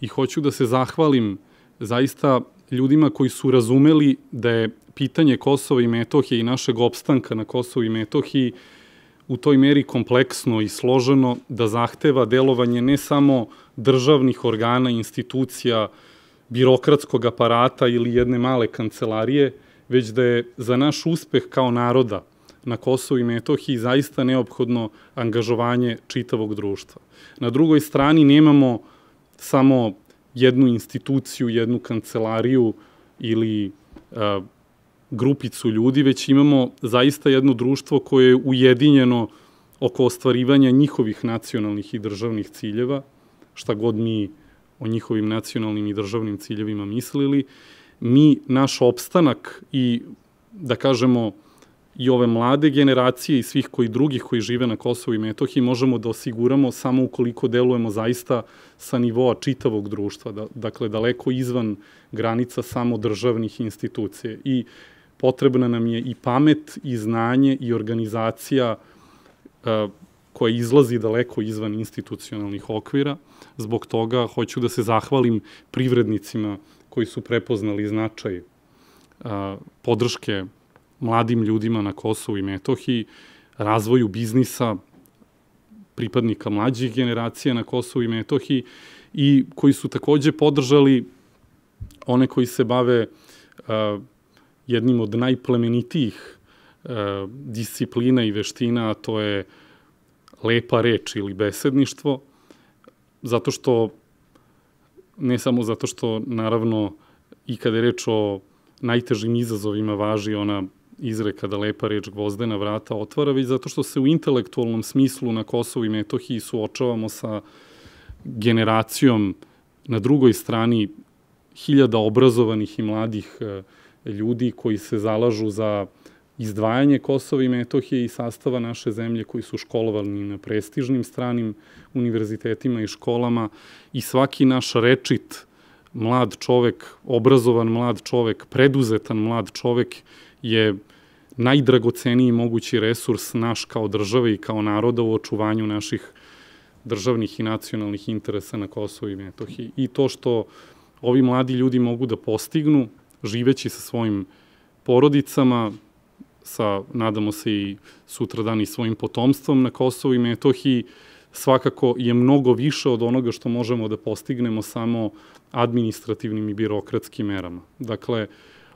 i hoću da se zahvalim zaista ljudima koji su razumeli da je pitanje Kosova i Metohije i našeg opstanka na Kosovu i Metohiji u toj meri kompleksno i složeno da zahteva delovanje ne samo državnih organa, institucija, birokratskog aparata ili jedne male kancelarije, već da je za naš uspeh kao naroda na Kosovu i Metohiji zaista neophodno angažovanje čitavog društva. Na drugoj strani nemamo samo jednu instituciju, jednu kancelariju ili a, grupicu ljudi, već imamo zaista jedno društvo koje je ujedinjeno oko ostvarivanja njihovih nacionalnih i državnih ciljeva, šta god mi o njihovim nacionalnim i državnim ciljevima mislili, mi naš opstanak i, da kažemo, i ove mlade generacije i svih koji drugih koji žive na Kosovu i Metohiji možemo da osiguramo samo ukoliko delujemo zaista sa nivoa čitavog društva, da, dakle daleko izvan granica samo državnih institucija. I potrebna nam je i pamet i znanje i organizacija uh, koja izlazi daleko izvan institucionalnih okvira. Zbog toga hoću da se zahvalim privrednicima koji su prepoznali značaj a, podrške mladim ljudima na Kosovu i Metohiji, razvoju biznisa pripadnika mlađih generacija na Kosovu i Metohiji i koji su takođe podržali one koji se bave a, jednim od najplemenitijih a, disciplina i veština, a to je lepa reč ili besedništvo, zato što, ne samo zato što, naravno, i kada je reč o najtežim izazovima važi ona izreka da lepa reč gvozdena vrata otvara, već zato što se u intelektualnom smislu na Kosovu i Metohiji suočavamo sa generacijom na drugoj strani hiljada obrazovanih i mladih e, ljudi koji se zalažu za izdvajanje Kosova i Metohije i sastava naše zemlje koji su školovani na prestižnim stranim univerzitetima i školama i svaki naš rečit mlad čovek, obrazovan mlad čovek, preduzetan mlad čovek je najdragoceniji mogući resurs naš kao države i kao naroda u očuvanju naših državnih i nacionalnih interesa na Kosovo i Metohiji. I to što ovi mladi ljudi mogu da postignu, živeći sa svojim porodicama, sa, nadamo se i sutradan i svojim potomstvom na Kosovu i Metohiji, svakako je mnogo više od onoga što možemo da postignemo samo administrativnim i birokratskim merama. Dakle,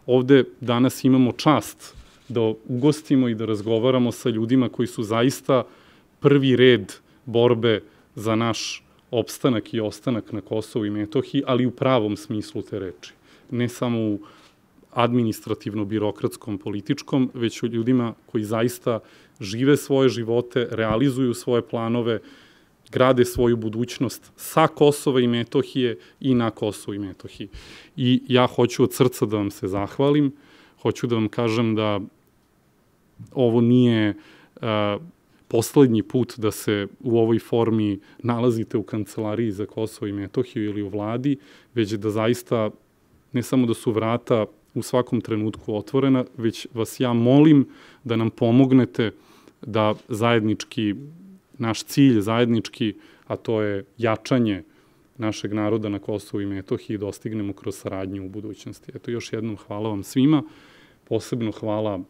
ovde danas imamo čast da ugostimo i da razgovaramo sa ljudima koji su zaista prvi red borbe za naš opstanak i ostanak na Kosovu i Metohiji, ali u pravom smislu te reči. Ne samo u administrativno-birokratskom, političkom, već u ljudima koji zaista žive svoje živote, realizuju svoje planove, grade svoju budućnost sa Kosova i Metohije i na Kosovo i Metohiji. I ja hoću od srca da vam se zahvalim, hoću da vam kažem da ovo nije poslednji put da se u ovoj formi nalazite u kancelariji za Kosovo i Metohiju ili u vladi, već da zaista ne samo da su vrata u svakom trenutku otvorena, već vas ja molim da nam pomognete da zajednički, naš cilj zajednički, a to je jačanje našeg naroda na Kosovu i Metohiji dostignemo kroz saradnju u budućnosti. Eto, još jednom hvala vam svima, posebno hvala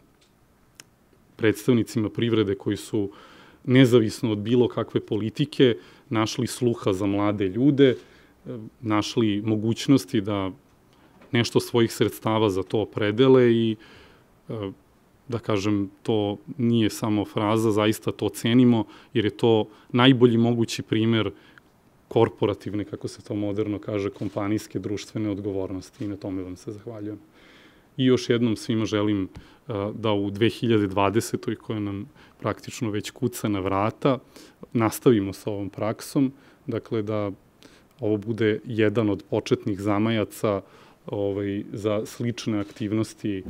predstavnicima privrede koji su nezavisno od bilo kakve politike našli sluha za mlade ljude, našli mogućnosti da nešto svojih sredstava za to predele i e, da kažem, to nije samo fraza, zaista to cenimo, jer je to najbolji mogući primer korporativne, kako se to moderno kaže, kompanijske društvene odgovornosti i na tome vam se zahvaljujem. I još jednom svima želim da u 2020. koja nam praktično već kuca na vrata, nastavimo sa ovom praksom, dakle da ovo bude jedan od početnih zamajaca ovaj, za slične aktivnosti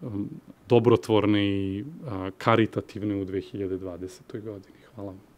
um, dobrotvorne i karitativne u 2020. godini. Hvala vam.